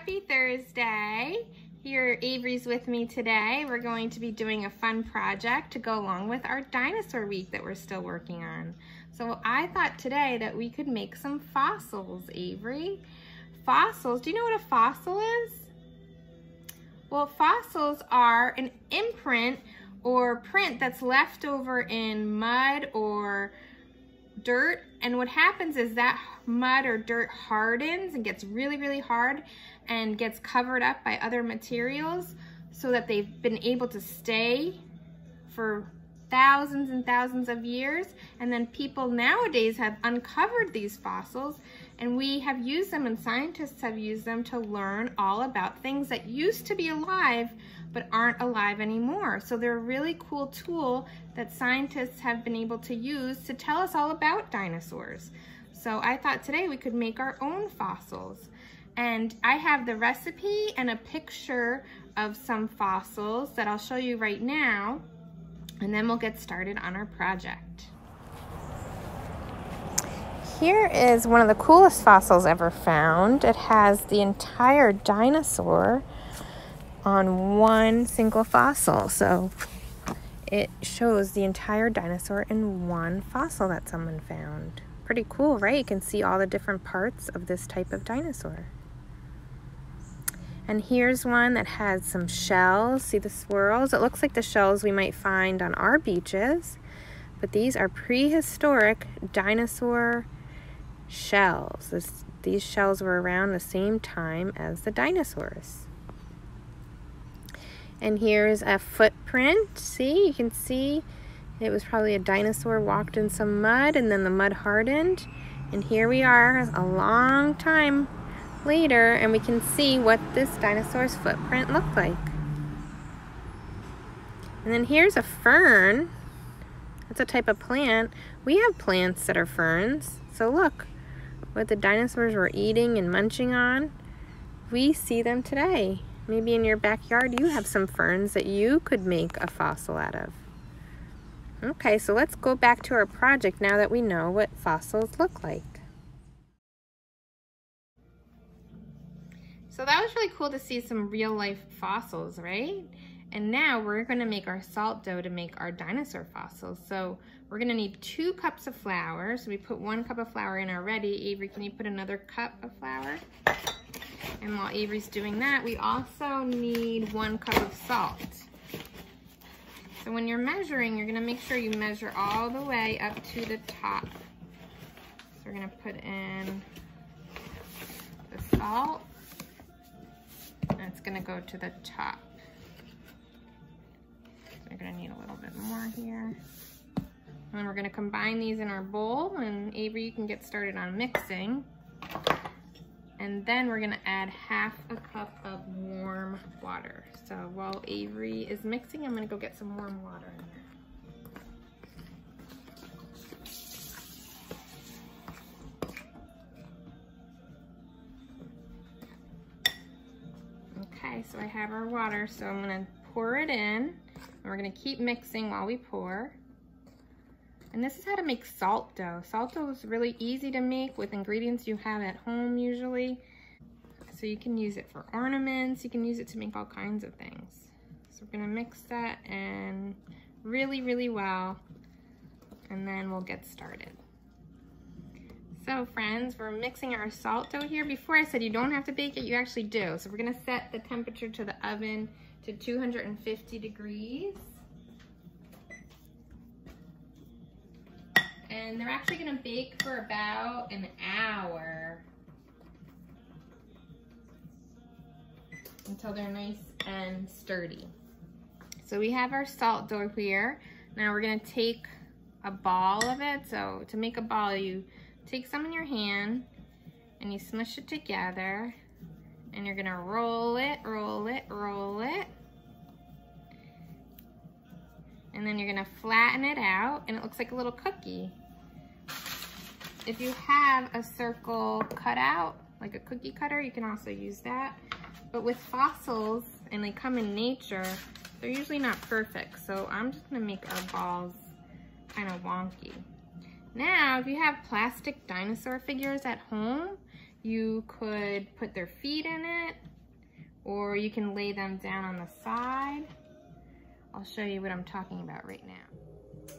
Happy Thursday. Here, Avery's with me today. We're going to be doing a fun project to go along with our dinosaur week that we're still working on. So I thought today that we could make some fossils, Avery. Fossils, do you know what a fossil is? Well, fossils are an imprint or print that's left over in mud or dirt and what happens is that mud or dirt hardens and gets really really hard and gets covered up by other materials so that they've been able to stay for thousands and thousands of years. And then people nowadays have uncovered these fossils and we have used them and scientists have used them to learn all about things that used to be alive but aren't alive anymore. So they're a really cool tool that scientists have been able to use to tell us all about dinosaurs. So I thought today we could make our own fossils. And I have the recipe and a picture of some fossils that I'll show you right now. And then we'll get started on our project. Here is one of the coolest fossils ever found. It has the entire dinosaur on one single fossil. So it shows the entire dinosaur in one fossil that someone found. Pretty cool, right? You can see all the different parts of this type of dinosaur. And here's one that has some shells. See the swirls? It looks like the shells we might find on our beaches. But these are prehistoric dinosaur shells. This, these shells were around the same time as the dinosaurs. And here's a footprint. See, you can see it was probably a dinosaur walked in some mud and then the mud hardened. And here we are a long time later and we can see what this dinosaur's footprint looked like. And then here's a fern. That's a type of plant. We have plants that are ferns. So look, what the dinosaurs were eating and munching on, we see them today. Maybe in your backyard you have some ferns that you could make a fossil out of. Okay, so let's go back to our project now that we know what fossils look like. So that was really cool to see some real life fossils, right? And now we're gonna make our salt dough to make our dinosaur fossils. So we're gonna need two cups of flour. So we put one cup of flour in already. Avery, can you put another cup of flour? And while Avery's doing that, we also need one cup of salt. So when you're measuring, you're gonna make sure you measure all the way up to the top. So we're gonna put in the salt, and it's gonna go to the top. So we're gonna need a little bit more here. And we're gonna combine these in our bowl, and Avery, you can get started on mixing. And then we're gonna add half a cup of warm water. So while Avery is mixing, I'm gonna go get some warm water in there. Okay, so I have our water, so I'm gonna pour it in, and we're gonna keep mixing while we pour. And this is how to make salt dough. Salt dough is really easy to make with ingredients you have at home usually. So you can use it for ornaments, you can use it to make all kinds of things. So we're gonna mix that in really, really well, and then we'll get started. So friends, we're mixing our salt dough here. Before I said you don't have to bake it, you actually do. So we're gonna set the temperature to the oven to 250 degrees. and they're actually gonna bake for about an hour until they're nice and sturdy. So we have our salt dough here. Now we're gonna take a ball of it. So to make a ball, you take some in your hand and you smush it together and you're gonna roll it, roll it, roll it. And then you're gonna flatten it out and it looks like a little cookie. If you have a circle cutout, like a cookie cutter, you can also use that. But with fossils, and they come in nature, they're usually not perfect. So I'm just gonna make our balls kind of wonky. Now, if you have plastic dinosaur figures at home, you could put their feet in it, or you can lay them down on the side. I'll show you what I'm talking about right now.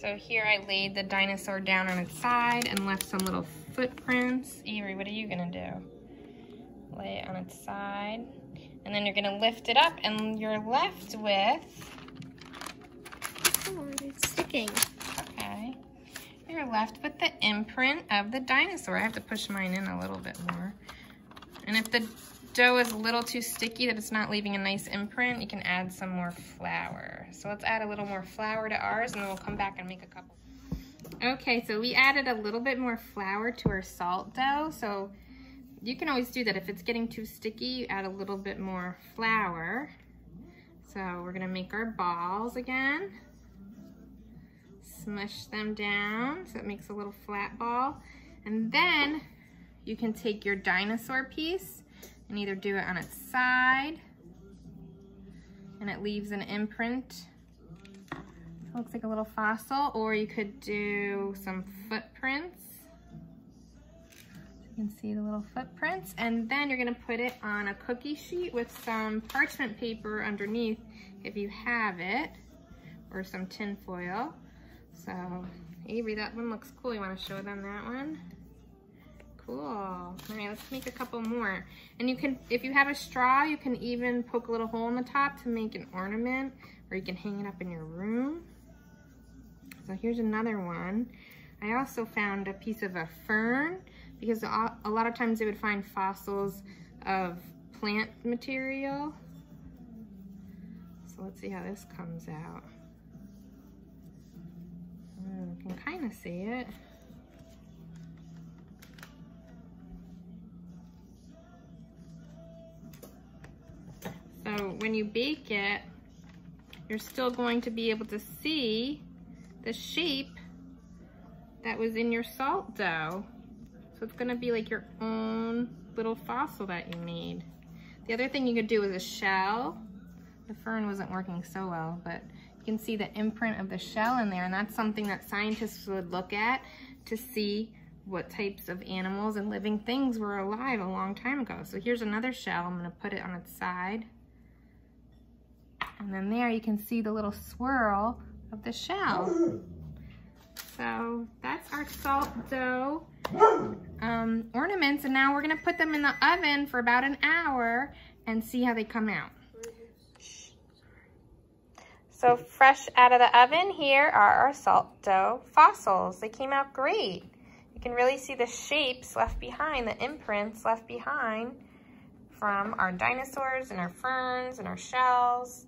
So here I laid the dinosaur down on its side and left some little footprints. Avery, what are you gonna do? Lay it on its side. And then you're gonna lift it up and you're left with... Oh, it's sticking. Okay. You're left with the imprint of the dinosaur. I have to push mine in a little bit more. And if the dough is a little too sticky that it's not leaving a nice imprint, you can add some more flour. So let's add a little more flour to ours and then we'll come back and make a couple. Okay, so we added a little bit more flour to our salt dough. So you can always do that. If it's getting too sticky, you add a little bit more flour. So we're gonna make our balls again. Smush them down so it makes a little flat ball. And then you can take your dinosaur piece and either do it on its side and it leaves an imprint. It looks like a little fossil, or you could do some footprints. You can see the little footprints, and then you're gonna put it on a cookie sheet with some parchment paper underneath if you have it, or some tin foil. So, Avery, that one looks cool. You wanna show them that one? Cool. All right, let's make a couple more. And you can, if you have a straw, you can even poke a little hole in the top to make an ornament, or you can hang it up in your room. So here's another one. I also found a piece of a fern, because a lot of times they would find fossils of plant material. So let's see how this comes out. Hmm, you can kind of see it. When you bake it, you're still going to be able to see the shape that was in your salt dough. So it's gonna be like your own little fossil that you made. The other thing you could do is a shell. The fern wasn't working so well, but you can see the imprint of the shell in there, and that's something that scientists would look at to see what types of animals and living things were alive a long time ago. So here's another shell. I'm gonna put it on its side. And then there you can see the little swirl of the shell. So that's our salt dough um, ornaments. And now we're gonna put them in the oven for about an hour and see how they come out. So fresh out of the oven, here are our salt dough fossils. They came out great. You can really see the shapes left behind, the imprints left behind from our dinosaurs and our ferns and our shells.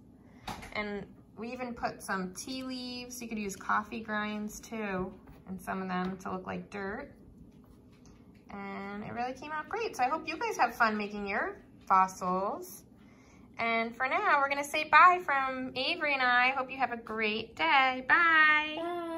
And we even put some tea leaves. You could use coffee grinds too, and some of them to look like dirt. And it really came out great. So I hope you guys have fun making your fossils. And for now, we're gonna say bye from Avery and I. Hope you have a great day. Bye. Bye.